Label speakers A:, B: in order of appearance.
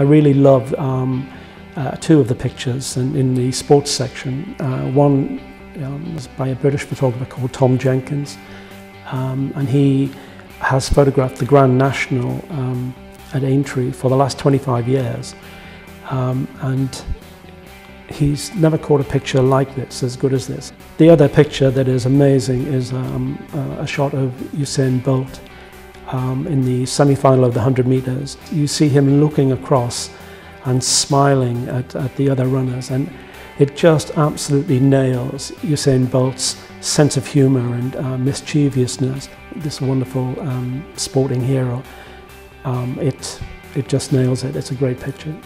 A: I really love um, uh, two of the pictures in, in the sports section. Uh, one um, was by a British photographer called Tom Jenkins, um, and he has photographed the Grand National um, at Aintree for the last 25 years. Um, and he's never caught a picture like this, as good as this. The other picture that is amazing is um, a shot of Usain Bolt um, in the semi-final of the 100 metres. You see him looking across and smiling at, at the other runners and it just absolutely nails Usain Bolt's sense of humour and uh, mischievousness. This wonderful um, sporting hero, um, it, it just nails it. It's a great picture.